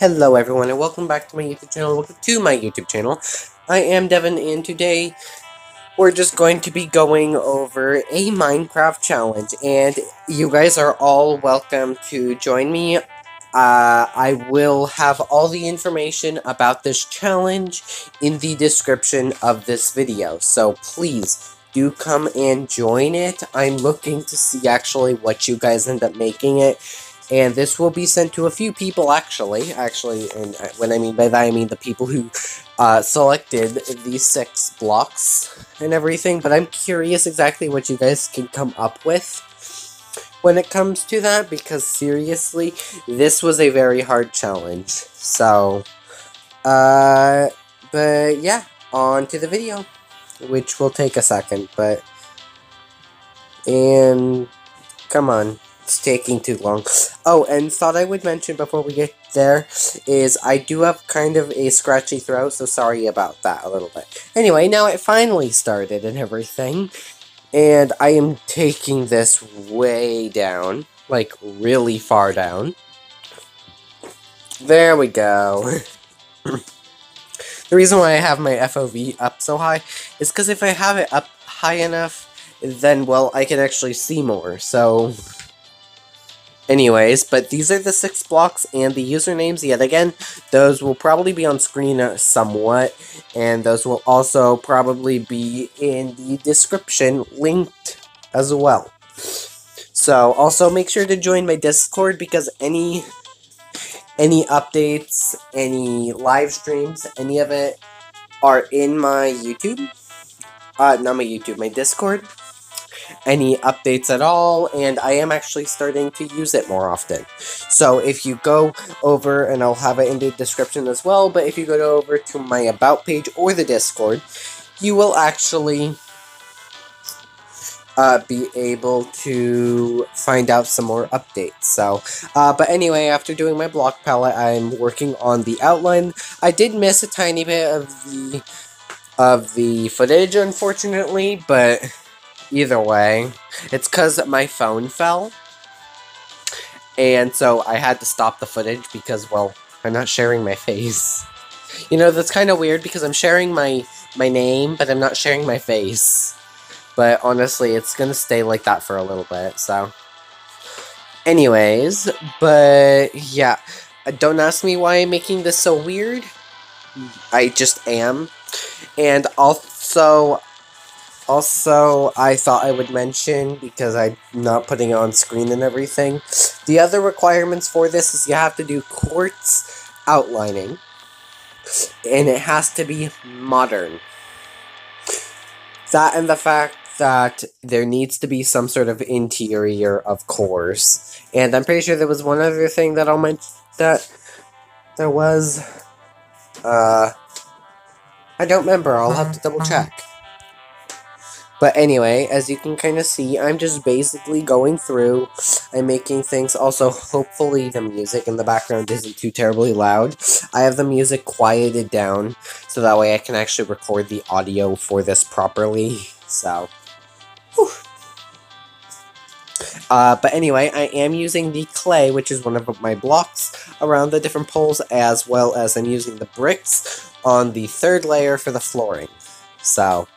Hello everyone and welcome back to my YouTube channel, welcome to my YouTube channel. I am Devin and today we're just going to be going over a Minecraft challenge and you guys are all welcome to join me. Uh, I will have all the information about this challenge in the description of this video, so please do come and join it. I'm looking to see actually what you guys end up making it and this will be sent to a few people actually. Actually and when i mean by that i mean the people who uh, selected these six blocks and everything. But i'm curious exactly what you guys can come up with when it comes to that because seriously this was a very hard challenge. So uh but yeah on to the video which will take a second but and come on it's taking too long. Oh, and thought I would mention before we get there is I do have kind of a scratchy throat, so sorry about that a little bit. Anyway, now it finally started and everything, and I am taking this way down, like really far down. There we go. the reason why I have my FOV up so high is because if I have it up high enough, then, well, I can actually see more, so... Anyways, but these are the six blocks and the usernames yet again. Those will probably be on screen somewhat, and those will also probably be in the description linked as well. So also make sure to join my Discord because any any updates, any live streams, any of it are in my YouTube. Uh, not my YouTube, my Discord any updates at all, and I am actually starting to use it more often. So if you go over, and I'll have it in the description as well, but if you go over to my About page or the Discord, you will actually uh, be able to find out some more updates. So, uh, but anyway, after doing my block palette, I'm working on the outline. I did miss a tiny bit of the of the footage, unfortunately, but Either way, it's because my phone fell. And so I had to stop the footage because, well, I'm not sharing my face. You know, that's kind of weird because I'm sharing my, my name, but I'm not sharing my face. But honestly, it's gonna stay like that for a little bit, so... Anyways, but yeah, don't ask me why I'm making this so weird. I just am. And also, also, I thought I would mention, because I'm not putting it on screen and everything, the other requirements for this is you have to do quartz outlining, and it has to be modern. That and the fact that there needs to be some sort of interior, of course. And I'm pretty sure there was one other thing that I'll mention that there was. Uh, I don't remember. I'll have to double check. But anyway, as you can kind of see, I'm just basically going through and making things. Also, hopefully the music in the background isn't too terribly loud. I have the music quieted down, so that way I can actually record the audio for this properly. So, uh, but anyway, I am using the clay, which is one of my blocks, around the different poles, as well as I'm using the bricks on the third layer for the flooring. So,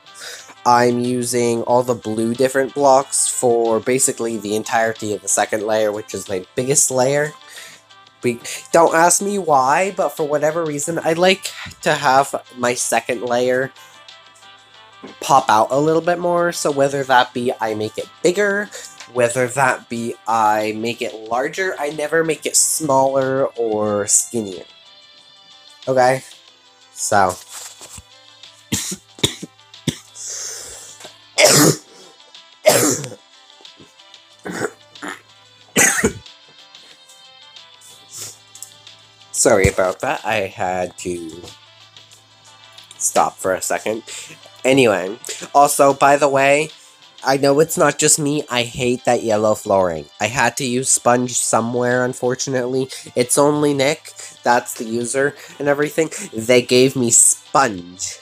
I'm using all the blue different blocks for basically the entirety of the second layer, which is my biggest layer. We, don't ask me why, but for whatever reason, I like to have my second layer pop out a little bit more, so whether that be I make it bigger, whether that be I make it larger, I never make it smaller or skinnier. Okay? So... Sorry about that. I had to stop for a second. Anyway, also, by the way, I know it's not just me, I hate that yellow flooring. I had to use sponge somewhere, unfortunately. It's only Nick, that's the user and everything. They gave me sponge.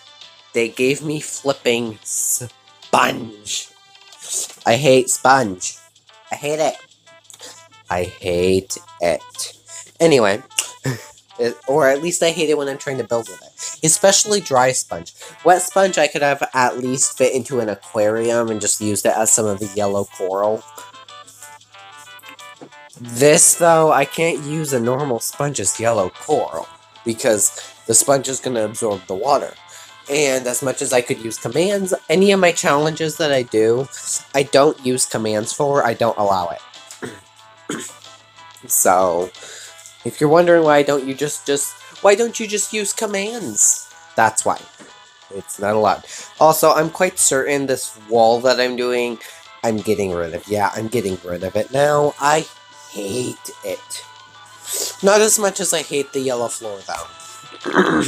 They gave me flipping sponge. I hate sponge. I hate it. I hate it. Anyway, or at least I hate it when I'm trying to build with it. Especially dry sponge. Wet sponge I could have at least fit into an aquarium and just used it as some of the yellow coral. This, though, I can't use a normal sponge as yellow coral. Because the sponge is going to absorb the water. And as much as I could use commands, any of my challenges that I do, I don't use commands for, I don't allow it. so, if you're wondering why don't you just, just, why don't you just use commands? That's why. It's not allowed. Also, I'm quite certain this wall that I'm doing, I'm getting rid of. Yeah, I'm getting rid of it now. I hate it. Not as much as I hate the yellow floor, though.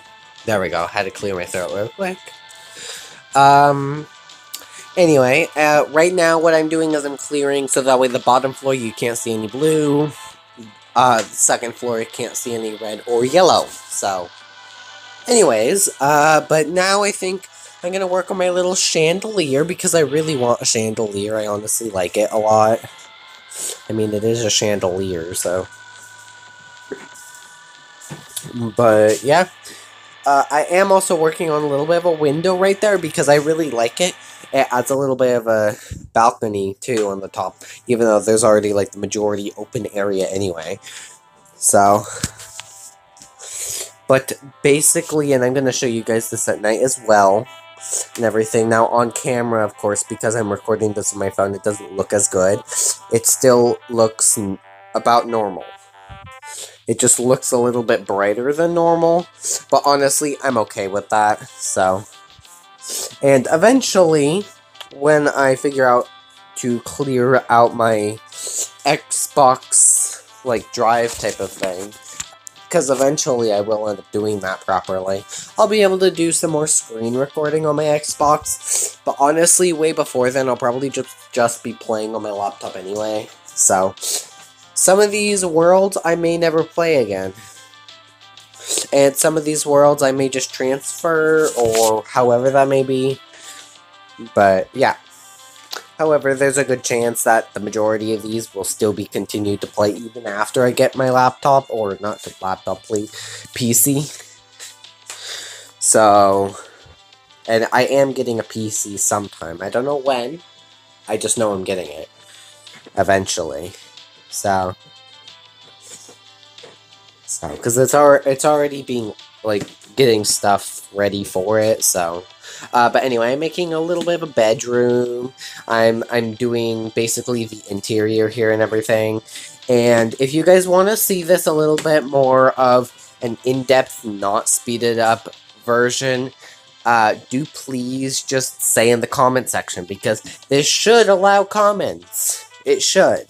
there we go. Had to clear my throat real quick. Um... Anyway, uh, right now what I'm doing is I'm clearing so that way the bottom floor you can't see any blue, uh, the second floor you can't see any red or yellow, so. Anyways, uh, but now I think I'm gonna work on my little chandelier because I really want a chandelier, I honestly like it a lot. I mean, it is a chandelier, so. But, yeah. Uh, I am also working on a little bit of a window right there because I really like it. It adds a little bit of a balcony, too, on the top. Even though there's already, like, the majority open area anyway. So... But basically, and I'm going to show you guys this at night as well and everything. Now, on camera, of course, because I'm recording this on my phone, it doesn't look as good. It still looks about normal. It just looks a little bit brighter than normal, but honestly, I'm okay with that, so. And eventually, when I figure out to clear out my Xbox, like, drive type of thing, because eventually I will end up doing that properly. I'll be able to do some more screen recording on my Xbox, but honestly, way before then, I'll probably just, just be playing on my laptop anyway, so... Some of these worlds I may never play again. And some of these worlds I may just transfer, or however that may be. But, yeah. However, there's a good chance that the majority of these will still be continued to play even after I get my laptop, or not the laptop, please, PC. So, and I am getting a PC sometime. I don't know when. I just know I'm getting it. Eventually. So, so, because it's, al it's already being, like, getting stuff ready for it, so... Uh, but anyway, I'm making a little bit of a bedroom. I'm I'm doing basically the interior here and everything. And if you guys want to see this a little bit more of an in-depth, not speeded up version, uh, do please just say in the comment section because this should allow comments. It should.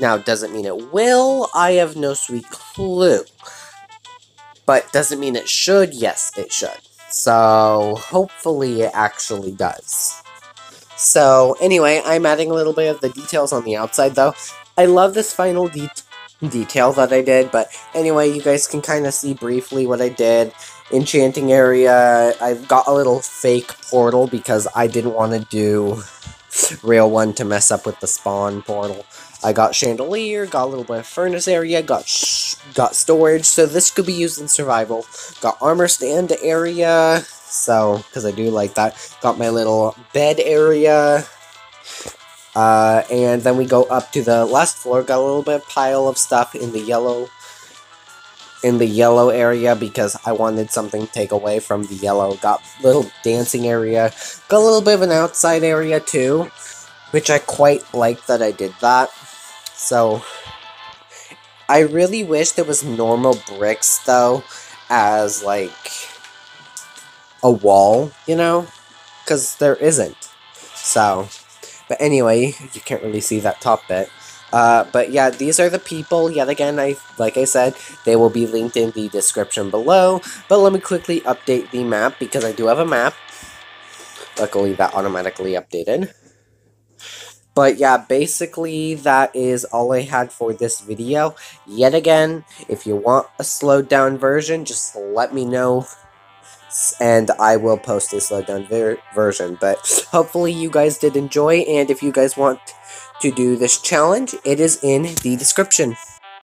Now, doesn't mean it will. I have no sweet clue. But doesn't mean it should. Yes, it should. So, hopefully it actually does. So, anyway, I'm adding a little bit of the details on the outside, though. I love this final de detail that I did, but anyway, you guys can kind of see briefly what I did. Enchanting area, I've got a little fake portal because I didn't want to do real one to mess up with the spawn portal. I got chandelier, got a little bit of furnace area, got got storage, so this could be used in survival. Got armor stand area, so, because I do like that. Got my little bed area. Uh, and then we go up to the last floor, got a little bit pile of stuff in the yellow in the yellow area because I wanted something to take away from the yellow. Got little dancing area. Got a little bit of an outside area too, which I quite like that I did that. So, I really wish there was normal bricks, though, as, like, a wall, you know? Because there isn't. So, but anyway, you can't really see that top bit. Uh, but yeah, these are the people, yet again, I like I said, they will be linked in the description below. But let me quickly update the map, because I do have a map. Luckily, that automatically updated. But yeah, basically that is all I had for this video. Yet again, if you want a slowed down version, just let me know and I will post a slowed down ver version. But hopefully you guys did enjoy, and if you guys want to do this challenge, it is in the description.